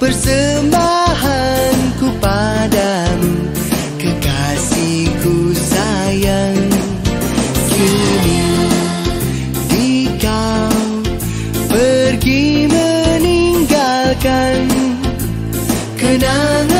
persembahanku padamu kekasihku sayang. Kini dikau pergi meninggalkan kenanganmu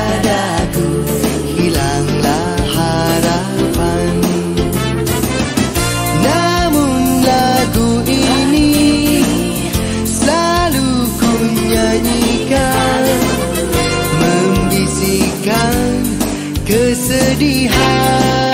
kesedihan.